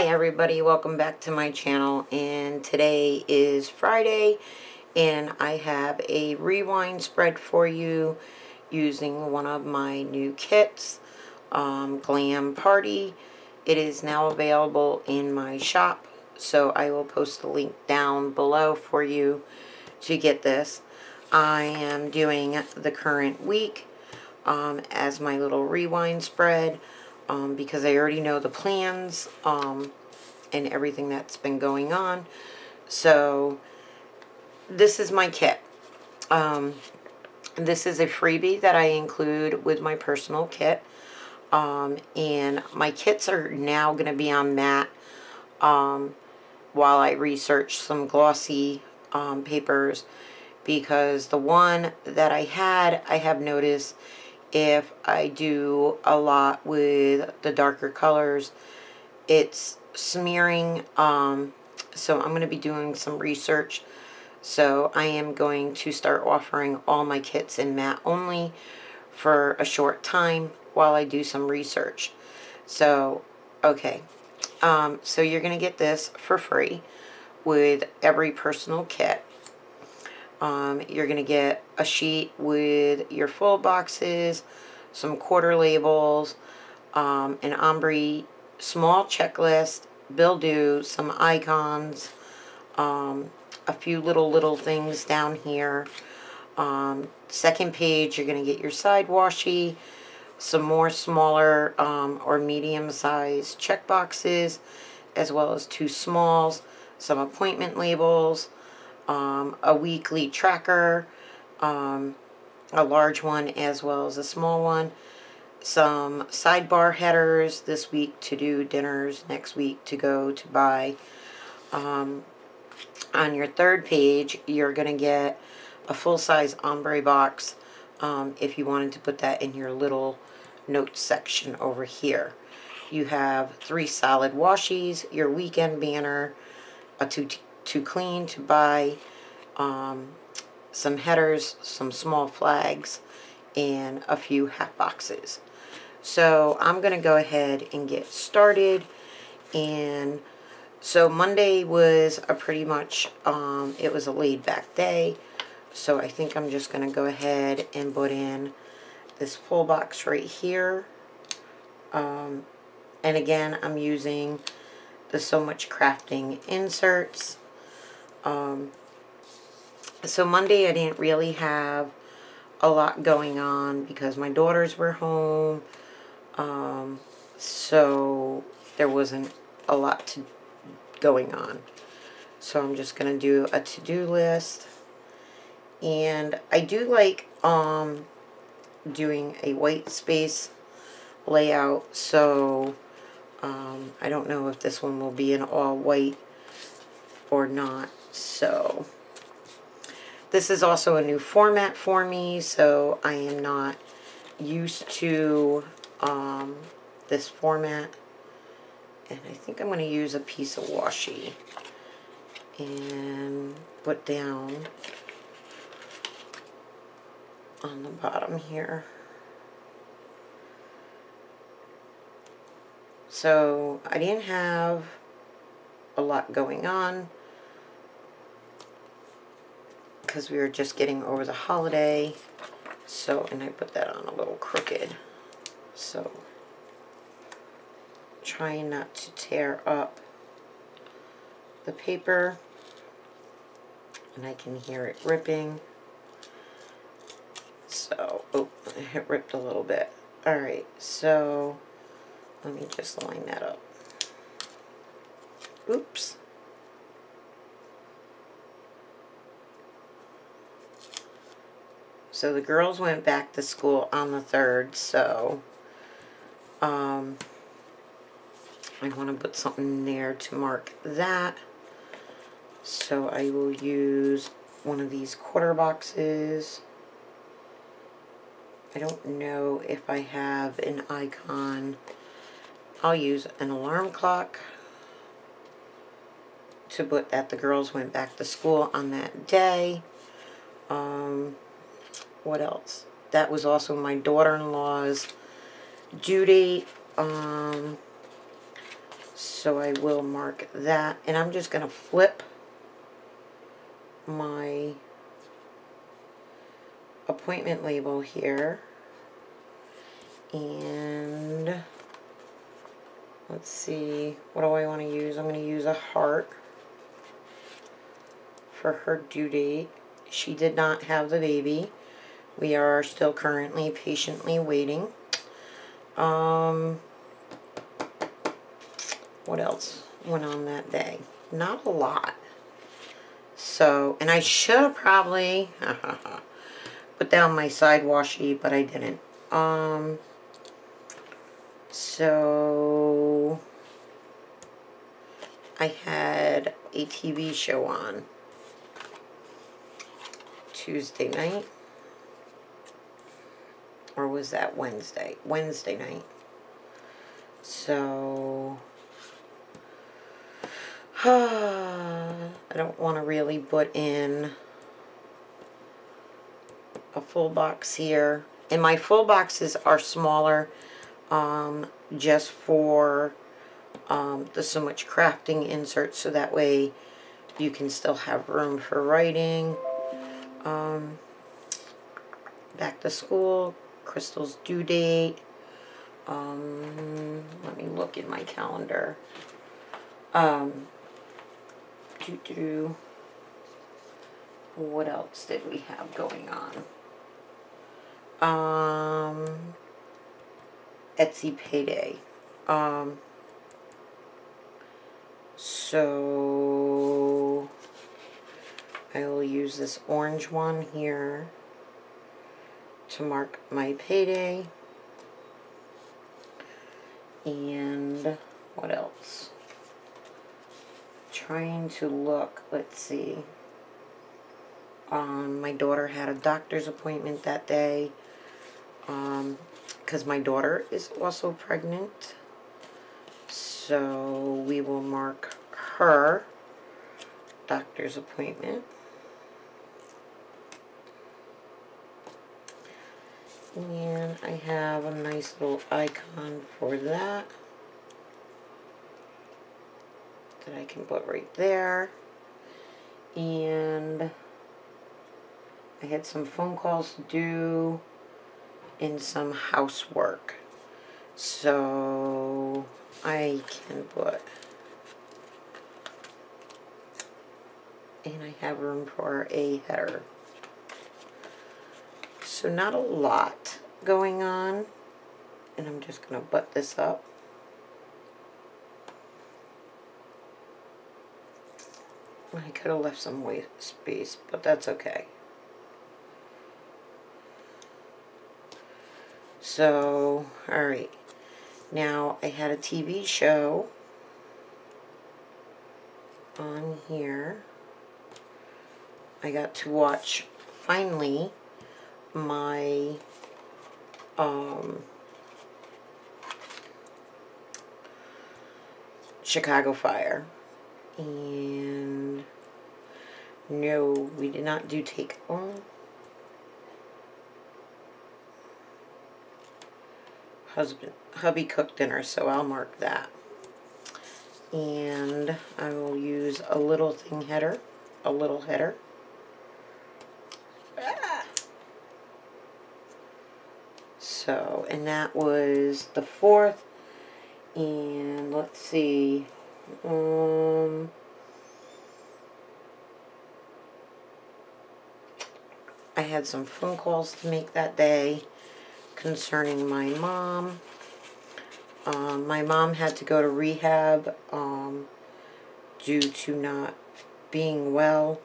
Hi everybody, welcome back to my channel and today is Friday and I have a rewind spread for you using one of my new kits, um, Glam Party. It is now available in my shop so I will post the link down below for you to get this. I am doing the current week um, as my little rewind spread um, because I already know the plans um, and everything that's been going on. So this is my kit. Um, this is a freebie that I include with my personal kit. Um, and my kits are now going to be on matte um, while I research some glossy um, papers because the one that I had, I have noticed if I do a lot with the darker colors, it's smearing. Um, so I'm going to be doing some research. So I am going to start offering all my kits in matte only for a short time while I do some research. So, okay. Um, so you're going to get this for free with every personal kit. Um, you're going to get a sheet with your full boxes, some quarter labels, um, an ombre small checklist, bill due, some icons, um, a few little, little things down here. Um, second page, you're going to get your side washi, some more smaller um, or medium size check boxes, as well as two smalls, some appointment labels, um, a weekly tracker, um, a large one as well as a small one, some sidebar headers this week to do dinners, next week to go to buy. Um, on your third page, you're going to get a full-size ombre box um, if you wanted to put that in your little notes section over here. You have three solid washies, your weekend banner, a two too clean to buy um, some headers, some small flags, and a few hat boxes. So I'm going to go ahead and get started. And so Monday was a pretty much, um, it was a laid back day. So I think I'm just going to go ahead and put in this full box right here. Um, and again, I'm using the So Much Crafting inserts. Um, so Monday I didn't really have a lot going on because my daughters were home. Um, so there wasn't a lot to, going on. So I'm just going to do a to-do list. And I do like um, doing a white space layout. So um, I don't know if this one will be an all white or not. So this is also a new format for me, so I am not used to um, this format. And I think I'm going to use a piece of washi and put down on the bottom here. So I didn't have a lot going on because we were just getting over the holiday. So, and I put that on a little crooked. So, trying not to tear up the paper. And I can hear it ripping. So, oh, it ripped a little bit. Alright, so let me just line that up. Oops. So the girls went back to school on the 3rd, so um, I want to put something there to mark that. So I will use one of these quarter boxes. I don't know if I have an icon. I'll use an alarm clock to put that the girls went back to school on that day. Um, what else? That was also my daughter-in-law's date. Um, So I will mark that. And I'm just going to flip my appointment label here. And let's see, what do I want to use? I'm going to use a heart for her due date. She did not have the baby. We are still currently patiently waiting. Um, what else went on that day? Not a lot. So, and I should have probably put down my side washi, but I didn't. Um, so, I had a TV show on Tuesday night. Or was that Wednesday? Wednesday night. So, I don't want to really put in a full box here. And my full boxes are smaller um, just for um, the So Much Crafting inserts so that way you can still have room for writing. Um, back to school, Crystal's due date. Um, let me look in my calendar. Um, doo -doo. What else did we have going on? Um, Etsy payday. Um, so I will use this orange one here to mark my payday. And what else? Trying to look, let's see. Um, my daughter had a doctor's appointment that day because um, my daughter is also pregnant. So we will mark her doctor's appointment. And I have a nice little icon for that that I can put right there. And I had some phone calls to do and some housework. So I can put and I have room for a header. So not a lot going on. And I'm just going to butt this up. I could have left some waste space, but that's okay. So, alright. Now, I had a TV show on here. I got to watch, finally, my um, Chicago Fire. And no, we did not do take on. Husband, hubby cooked dinner, so I'll mark that. And I will use a little thing header, a little header. So, and that was the fourth. And let's see. Um, I had some phone calls to make that day concerning my mom. Um, my mom had to go to rehab um, due to not being well.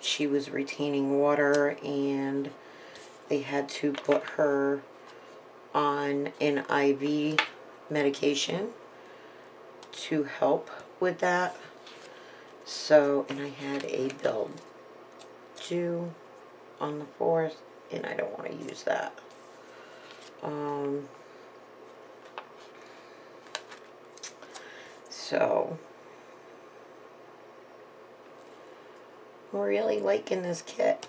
She was retaining water and they had to put her on an IV medication to help with that. So, and I had a bill due on the 4th, and I don't want to use that. Um, so, I'm really liking this kit.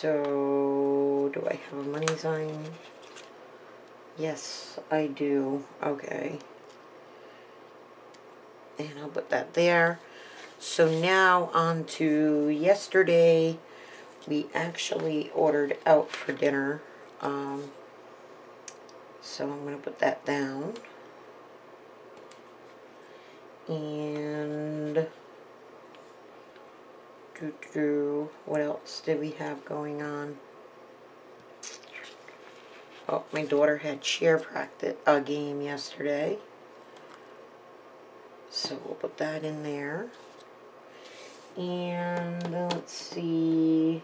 So, do I have a money sign? Yes, I do. Okay. And I'll put that there. So now on to yesterday. We actually ordered out for dinner. Um, so I'm going to put that down. And what else did we have going on? Oh, my daughter had cheer practice a game yesterday. So we'll put that in there. And let's see.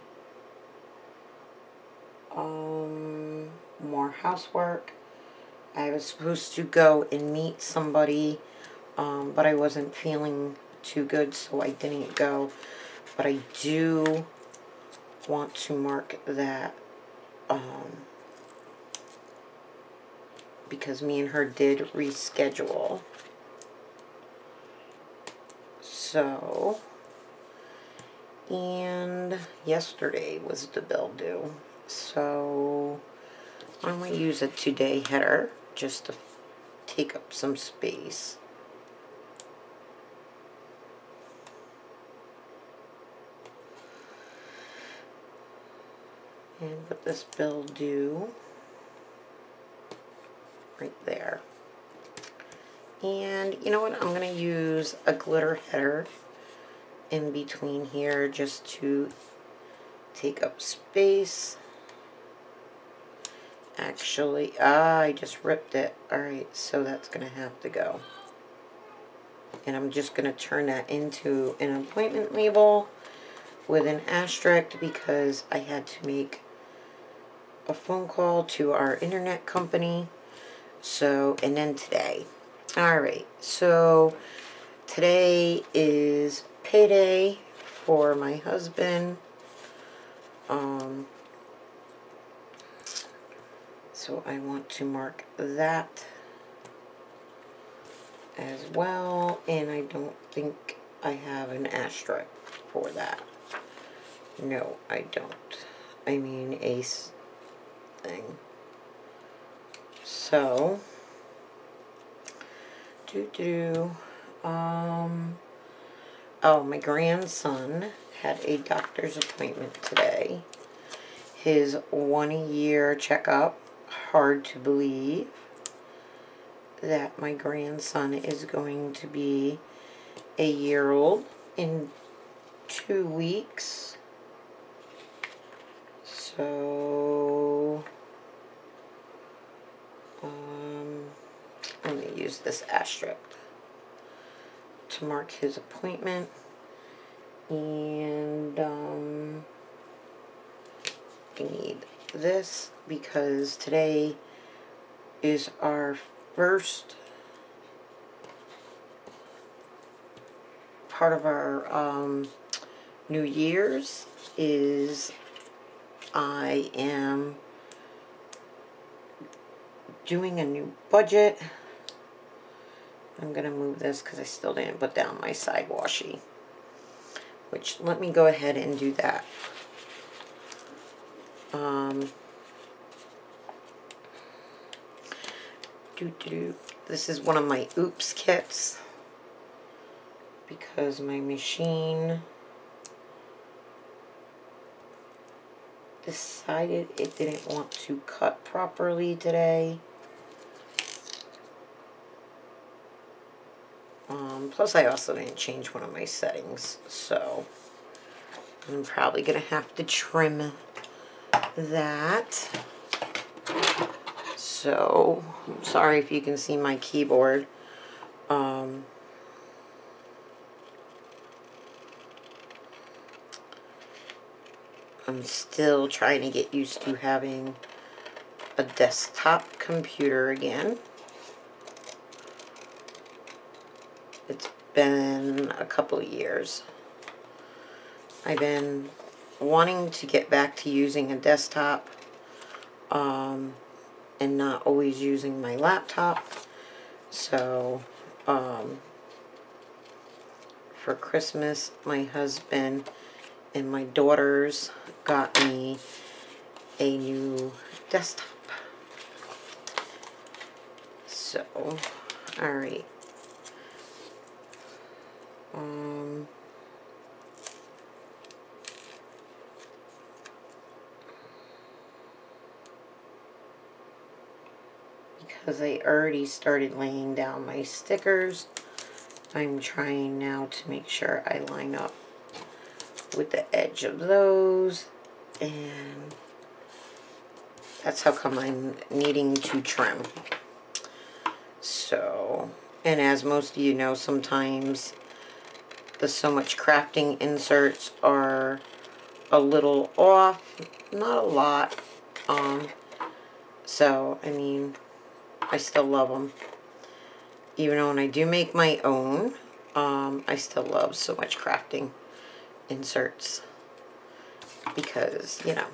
Um, more housework. I was supposed to go and meet somebody, um, but I wasn't feeling too good, so I didn't go. But I do want to mark that um, because me and her did reschedule. So, and yesterday was the bill due. So, I'm going to use a today header just to take up some space. And put this bill due right there. And you know what? I'm going to use a glitter header in between here just to take up space. Actually, ah, I just ripped it. Alright, so that's going to have to go. And I'm just going to turn that into an appointment label with an asterisk because I had to make a phone call to our internet company. So, and then today. Alright, so today is payday for my husband. Um, so I want to mark that as well. And I don't think I have an asterisk for that. No, I don't. I mean ace So, do do. Um, oh, my grandson had a doctor's appointment today. His one year checkup. Hard to believe that my grandson is going to be a year old in two weeks. So, I'm going to use this asterisk to mark his appointment. And, um, I need this because today is our first part of our um, New Year's is I am doing a new budget. I'm going to move this because I still didn't put down my side washi. Which, let me go ahead and do that. Um, doo -doo. This is one of my oops kits because my machine decided it didn't want to cut properly today. Um, plus I also didn't change one of my settings, so I'm probably going to have to trim that. So, I'm sorry if you can see my keyboard. Um, I'm still trying to get used to having a desktop computer again. It's been a couple of years. I've been wanting to get back to using a desktop um, and not always using my laptop. So, um, for Christmas, my husband and my daughters got me a new desktop. So, alright. Um, because I already started laying down my stickers, I'm trying now to make sure I line up with the edge of those and that's how come I'm needing to trim. So, and as most of you know, sometimes the So Much Crafting inserts are a little off, not a lot. Um, so, I mean, I still love them. Even though when I do make my own, um, I still love So Much Crafting inserts. Because, you know,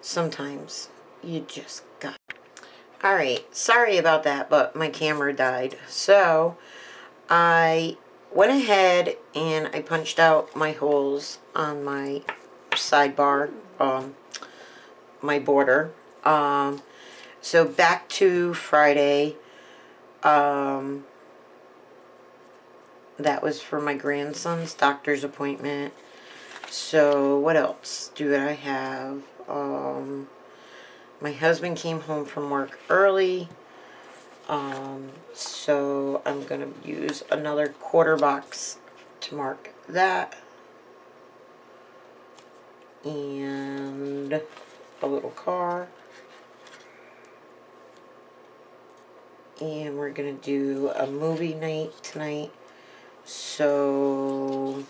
sometimes you just got... Alright, sorry about that, but my camera died. So, I went ahead and I punched out my holes on my sidebar, um, my border. Um, so back to Friday. Um, that was for my grandson's doctor's appointment. So what else do I have? Um, my husband came home from work early. Um, so I'm going to use another quarter box to mark that. And a little car. And we're going to do a movie night tonight. So,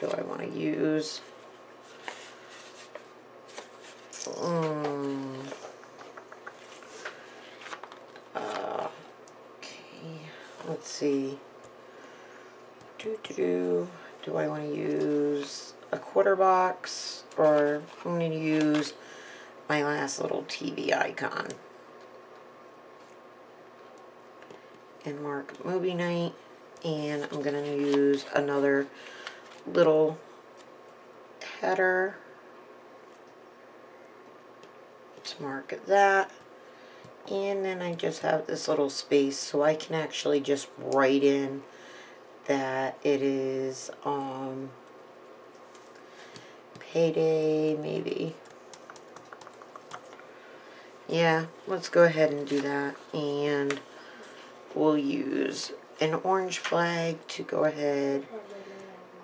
do I want to use? Um, uh, okay, let's see. Do, do, do. Do I want to use a quarter box or I'm going to use my last little TV icon? And mark movie night and I'm going to use another little header to mark that and then I just have this little space so I can actually just write in that it is um, payday maybe yeah let's go ahead and do that and we'll use an orange flag to go ahead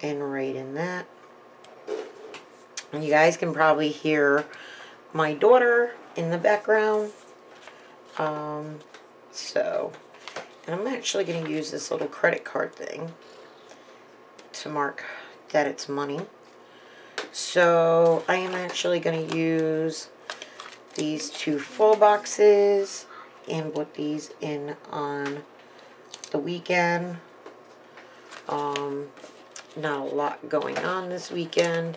and write in that. And you guys can probably hear my daughter in the background. Um, so, and I'm actually going to use this little credit card thing to mark that it's money. So, I am actually going to use these two full boxes and put these in on the weekend. Um, not a lot going on this weekend.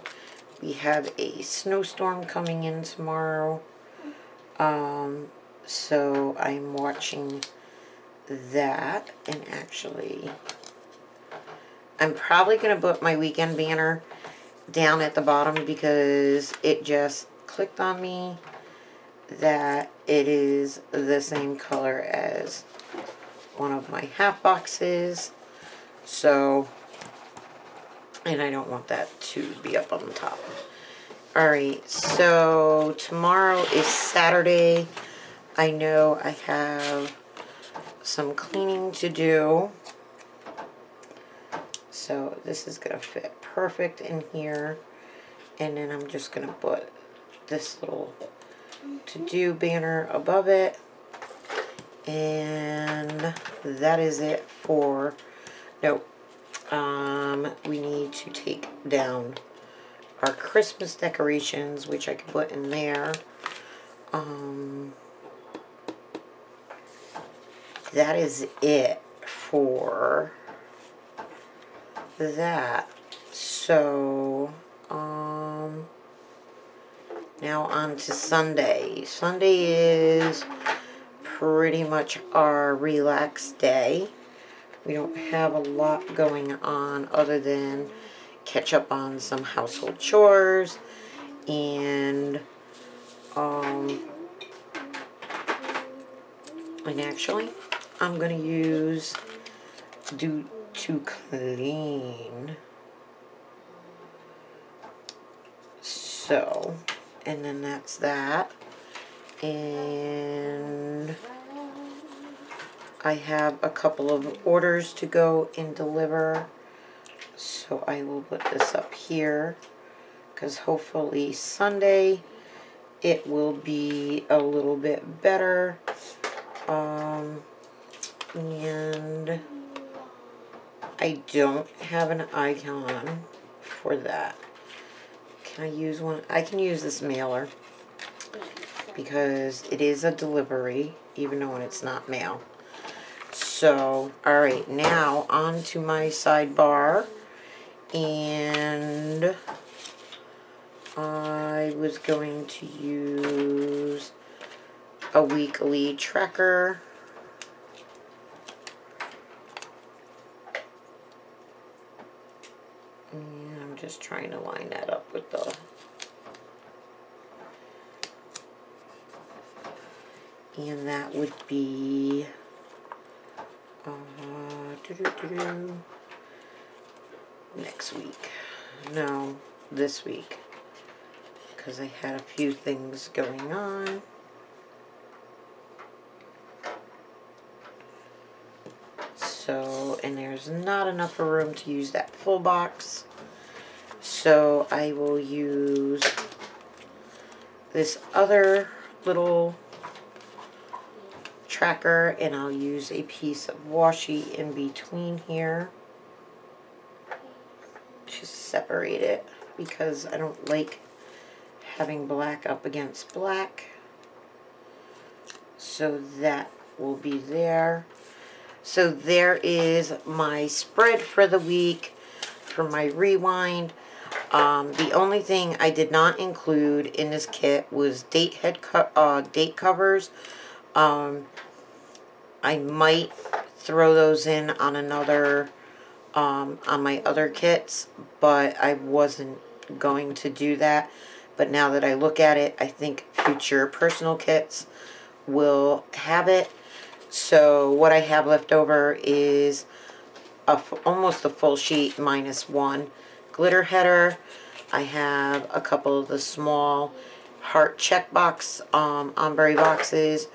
We have a snowstorm coming in tomorrow. Um, so I'm watching that. And actually, I'm probably going to put my weekend banner down at the bottom because it just clicked on me that it is the same color as one of my half boxes. So, and I don't want that to be up on the top. Alright, so tomorrow is Saturday. I know I have some cleaning to do. So this is going to fit perfect in here. And then I'm just going to put this little to-do banner above it. And that is it for, no, um, we need to take down our Christmas decorations, which I can put in there. Um, that is it for that. So, um, now on to Sunday. Sunday is pretty much our relaxed day. We don't have a lot going on other than catch up on some household chores and um and actually I'm gonna use do to clean. So, and then that's that. And I have a couple of orders to go and deliver. So I will put this up here because hopefully Sunday it will be a little bit better. Um, and I don't have an icon for that. Can I use one? I can use this mailer because it is a delivery, even though it's not mail. So, alright, now on to my sidebar. And I was going to use a weekly tracker. And I'm just trying to line that up with the and that would be uh, doo -doo -doo next week. No, this week. Because I had a few things going on. So, and there's not enough room to use that full box. So I will use this other little tracker and I'll use a piece of washi in between here to separate it because I don't like having black up against black. So that will be there. So there is my spread for the week for my rewind um, the only thing I did not include in this kit was date head co uh, date covers um, I might throw those in on another, um, on my other kits, but I wasn't going to do that. But now that I look at it, I think future personal kits will have it. So what I have left over is a, almost a full sheet minus one glitter header. I have a couple of the small heart checkbox um, ombre boxes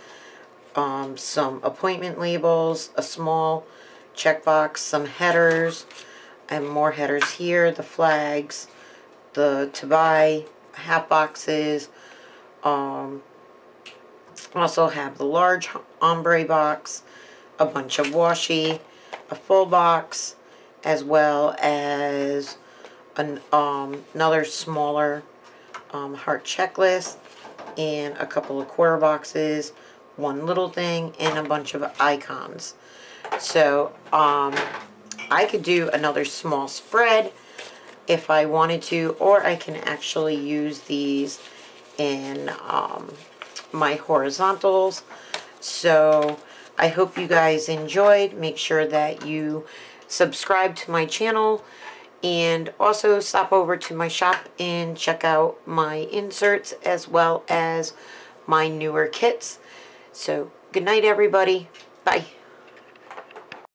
um, some appointment labels, a small checkbox, some headers, and more headers here, the flags, the to buy half boxes, um, also have the large ombre box, a bunch of washi, a full box, as well as an, um, another smaller um, heart checklist and a couple of quarter boxes, one little thing, and a bunch of icons. So, um, I could do another small spread if I wanted to, or I can actually use these in um, my horizontals. So, I hope you guys enjoyed. Make sure that you subscribe to my channel and also stop over to my shop and check out my inserts as well as my newer kits. So, good night, everybody. Bye.